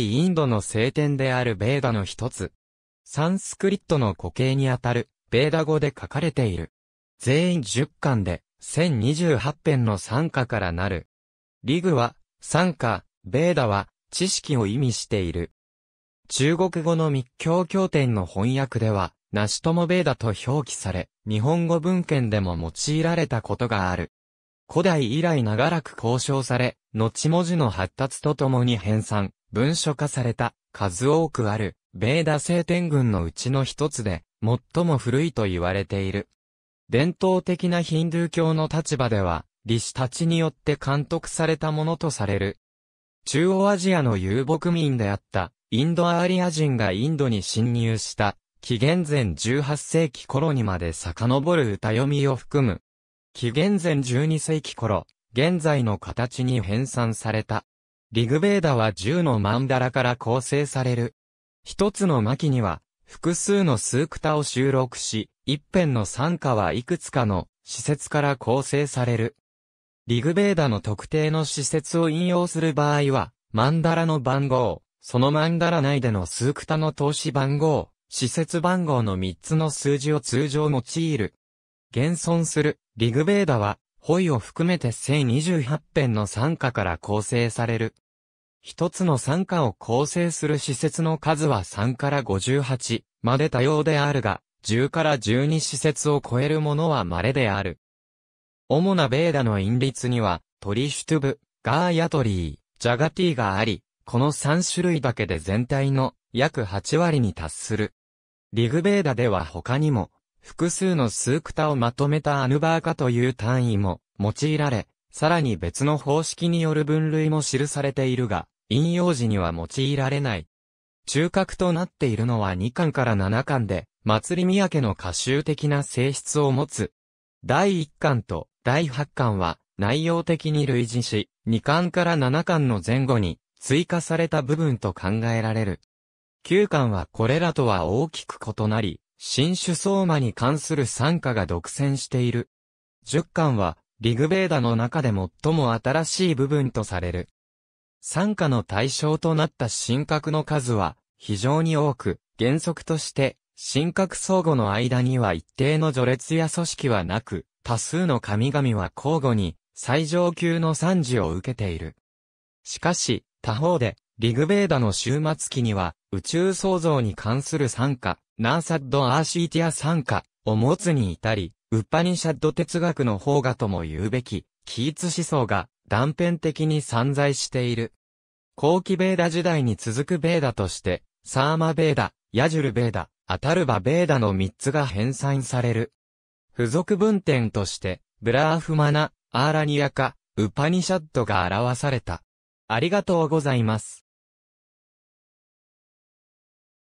インドの聖典であるベーダの一つ。サンスクリットの固形にあたる、ベーダ語で書かれている。全員10巻で、1028編の参加からなる。リグは、参加、ベーダは、知識を意味している。中国語の密教経典の翻訳では、なしともベーダと表記され、日本語文献でも用いられたことがある。古代以来長らく交渉され、後文字の発達とともに編纂、文書化された、数多くある、ベーダ聖典群のうちの一つで、最も古いと言われている。伝統的なヒンドゥー教の立場では、李氏たちによって監督されたものとされる。中央アジアの遊牧民であった、インドアーリア人がインドに侵入した、紀元前18世紀頃にまで遡る歌読みを含む。紀元前12世紀頃、現在の形に編纂された。リグベーダは10のマンダラから構成される。一つの巻には、複数の数クタを収録し、一辺の参加はいくつかの施設から構成される。リグベーダの特定の施設を引用する場合は、マンダラの番号、そのマンダラ内での数クタの投資番号、施設番号の3つの数字を通常用いる。現存するリグベーダは、ホイを含めて1028編の参加から構成される。一つの参加を構成する施設の数は3から58まで多様であるが、10から12施設を超えるものは稀である。主なベーダの韻律には、トリシュトゥブ、ガーヤトリー、ジャガティがあり、この3種類だけで全体の約8割に達する。リグベーダでは他にも、複数の数クタをまとめたアヌバーカという単位も用いられ、さらに別の方式による分類も記されているが、引用時には用いられない。中核となっているのは2巻から7巻で、祭り宮家の歌集的な性質を持つ。第1巻と第8巻は内容的に類似し、2巻から7巻の前後に追加された部分と考えられる。9巻はこれらとは大きく異なり、新種相馬に関する参加が独占している。10巻はリグベーダの中で最も新しい部分とされる。参加の対象となった神格の数は非常に多く、原則として神格相互の間には一定の序列や組織はなく、多数の神々は交互に最上級の賛辞を受けている。しかし、他方で、リグベーダの終末期には、宇宙創造に関する讃歌、ナーサッド・アーシーティヤ讃歌を持つに至り、ウパニシャッド哲学の萌芽とも言うべき、帰一思想が断片的に散在している。後期ベーダ時代に続くベーダとして、サーマベーダ、ヤジュルベーダ、アタルバベーダの3つが編纂される。付属文献として、ブラーフマナ、アーラニアカ、ウパニシャッドが表された。ありがとうございます。